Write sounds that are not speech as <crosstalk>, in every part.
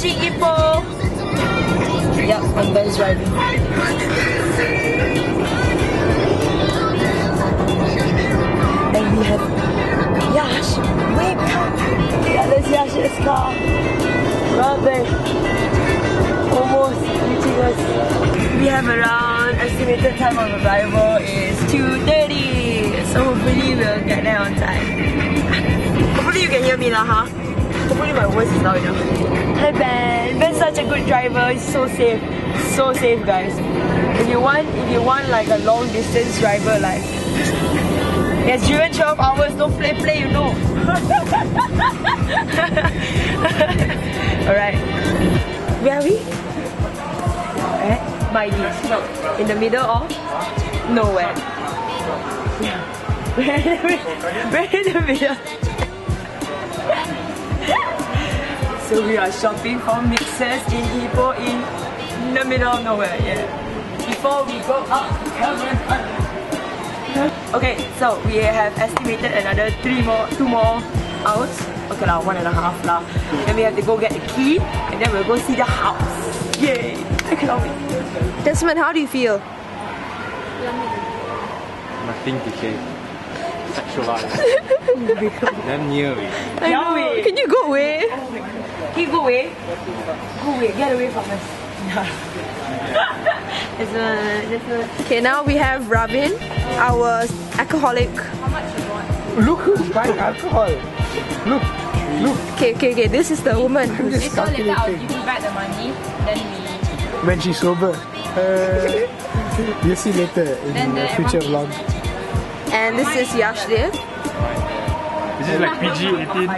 Yep, and Ben's driving. And we have Yash. Wake up! Yeah, there's Yash's car. There. Almost reaching us. We have around estimated time of arrival is 2.30. So hopefully we'll get there on time. Hopefully you can hear me lah, huh? Hopefully my voice is loud enough. Hi Ben. Ben's such a good driver. He's so safe. So safe guys. If you want if you want like a long distance driver like he has driven 12 hours, don't play play, you know. <laughs> Alright. Where are we? At Baidi's. No. In the middle of nowhere. <laughs> We're in the middle. <laughs> So we are shopping for mixers in Ipoh in the middle of nowhere, yeah. Before we go up, Okay, so we have estimated another three more, two more hours. Okay lah, one and a half lah. Then we have to go get the key, and then we'll go see the house. Yay! I cannot wait. Desmond, how do you feel? Nothing to say. Sexualized. Damn near me. I know. Can you go away? Can you go away? Go away. Get away from us. There's a, there's a... Okay, now we have Robin, our alcoholic. Look who's buying alcohol. Look, look. Okay, okay, okay. This is the woman. I'm just So later I'll calculating. give you back the money, then we When she's sober. Uh, <laughs> you'll see later in Then the the future everyone vlog. And this is Yashdev. This is like PG 18.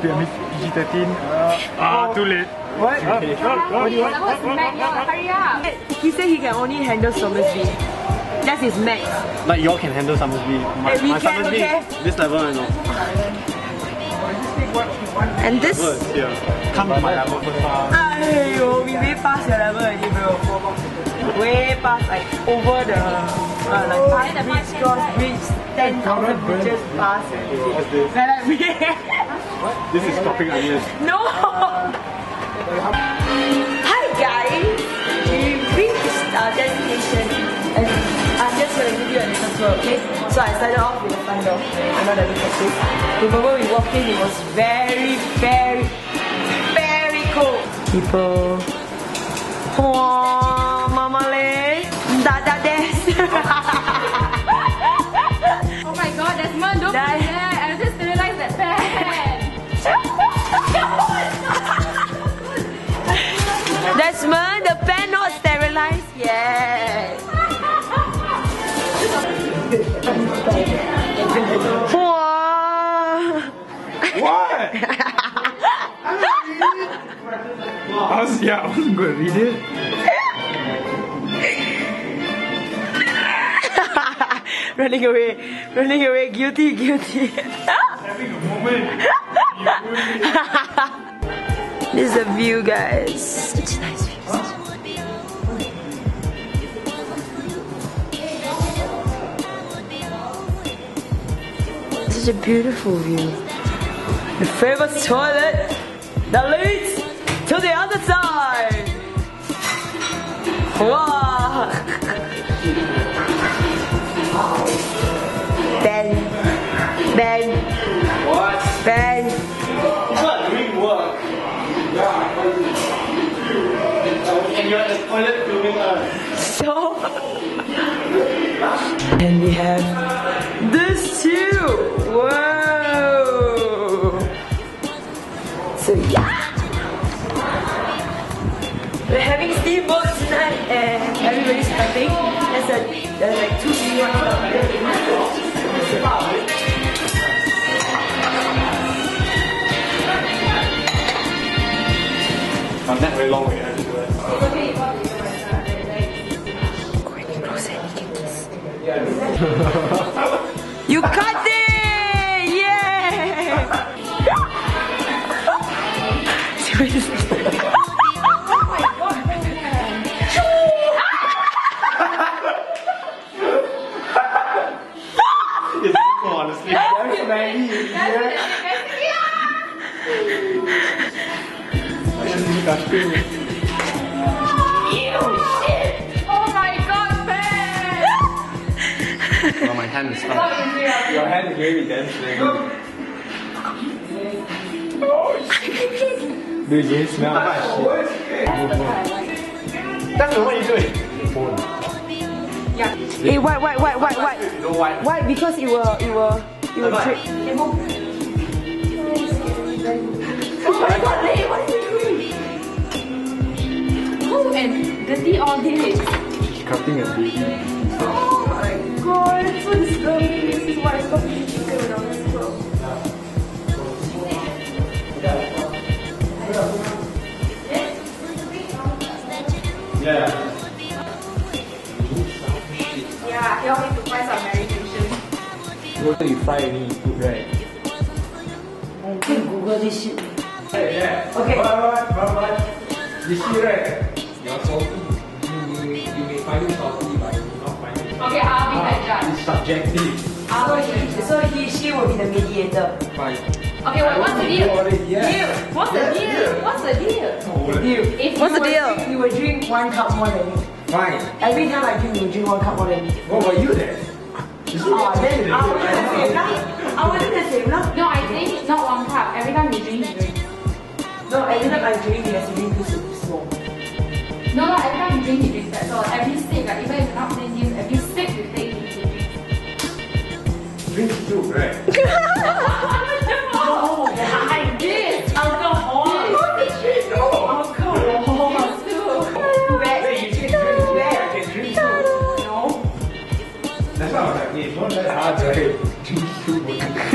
PG 13. Ah, too late. What? What do you want? That was Mac, yeah, hurry up. He said he can only handle Somersby. That's his max. Like y'all can handle Somersby. My, my can, Somersby, okay? this level I know. And this. Come to my level first. Aiyo, we way past your level already, bro. Way past, like over the uh, like bridge cross bridge, ten thousand bridges past already. Like, like, we This is stopping onions. no. <laughs> you a little tour, okay? So I started off with the front door. I'm not a little bit. Remember we walked in, it was very, very, very cold. People. Oh, What? I was, yeah, I wasn't going to read it. running away, running away, guilty, guilty. <laughs> this is the view, guys. Such a nice view. Such a beautiful view. The famous toilet that leads to the other side. Wow. Ben. Ben. What? Ben. It's not doing work. And you're at the toilet filming us. Uh, so. and we have So yeah. We're having steamboat tonight and everybody's prepping. There's a there's like two steamboats. I'm not very long way. You cut it! you shit! Oh my god, Ben! well, my hand is stuck. Your hand is really dancing. oh shit! Dude, you smell that shit. That's what you're doing. Yeah. Hey, why, why, why, why, why? No, why? Why? Because it will, it will, it will trip. Oh my god, Oh, and dirty all this. Cutting a baby. Oh my god, it's so disturbing. This is why I stopped eating chicken when I was 12. Yeah. Yeah, you all need to find some medication. Go to you fry any food, right? I can Google this shit. Yeah. Okay. But, but, but, but, you see, right? You're. You you may find it salty, but you will not find it. Okay, I'll be the judge. It's subjective. So he, so he, she will be the mediator. Fine. Okay, wait, what's the deal? Yeah. What's the deal? What's the deal? Deal. If What's you the were deal? drink- You will drink one cup more than me. Fine. Every time I drink, you will drink one cup more than me. What about you then? Ah, then I will do the same lah. I will do the same lah. No,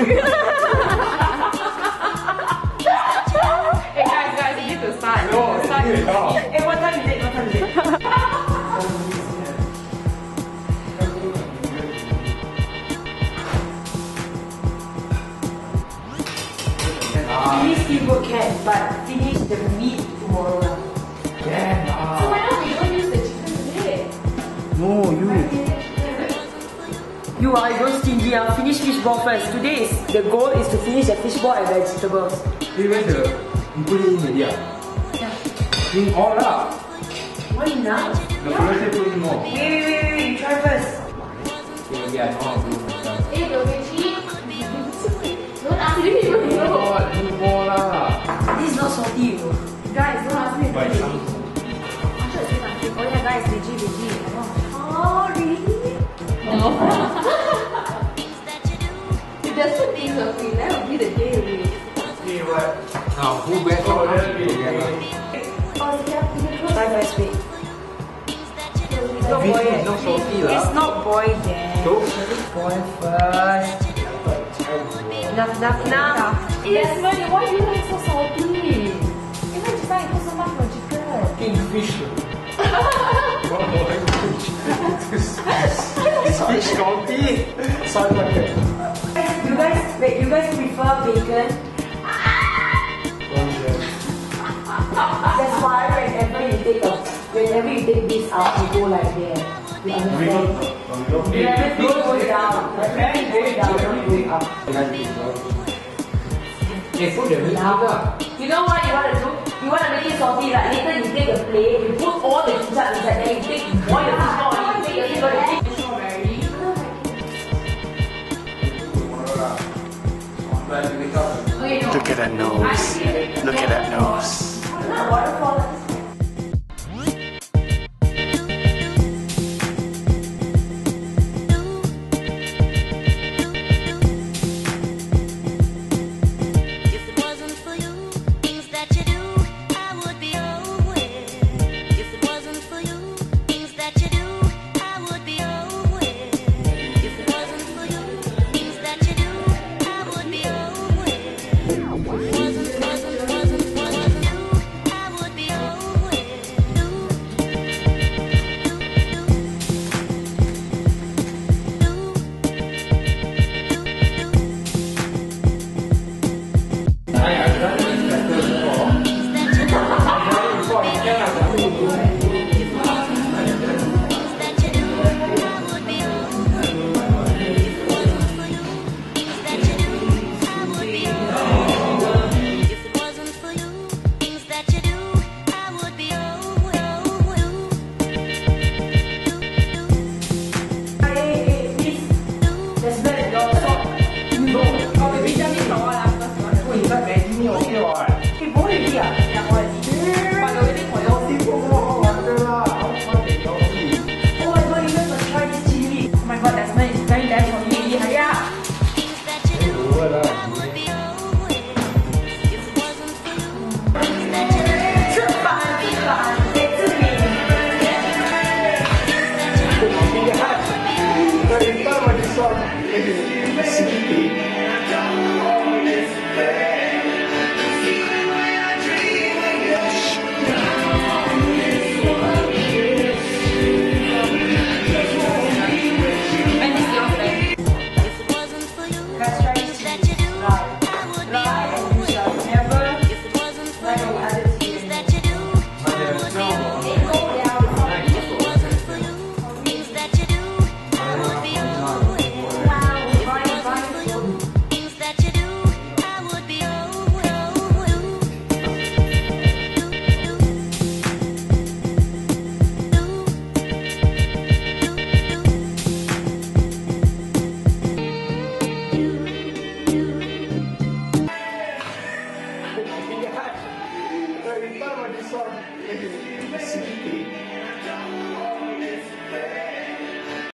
Hey guys, guys, you need to start. No, You start. you need to stop. Hey, what time is it? What time is it? Finish steamboat can, but finish the meat tomorrow. Yeah, So why not we don't use the chicken today? No, you. You are don't stingy ah. Finish fishball first. Today is the goal is to finish the fishball and vegetables. Hey, where's the... You put it in already ah? Drink all lah. Why not? The first say put in more. Wait, wait, wait, wait. You try first. Yeah, yeah, I know how to do myself. Hey, the veggie. Don't ask me to do. God, do more lah. This is not salty, you know. Guys, don't ask me to By do. some... I should say something. Oh yeah, guys, veggie, veggie. Oh, really? No. <laughs> if there's two things of free, that would be the day we. Hey, what? Now, who best Oh, out that'll be together? Oh, yeah, oh, you can close Try first, wait. It's not Fish boiled. is not salty lah. It's not boiled yet. So? Boil first. Enough, enough, enough. Yes, man, why do you like so salty? Even just now you put so much for chicken. King It's. Sorry, my bad. You guys, wait, you guys prefer bacon? That's why whenever you take a, whenever you take this out, you go like there. You understand? Everything goes down. Everything goes down, not going up. Hey, put the meat in. You know what you want to do? You want to make it salty, right? Later you take a plate, you put all the ketchup inside, then you take, you boil the fish ball, and you take the fish ball, you take Strawberry. Uh, look at that nose. Look at that nose. waterfall. Amen.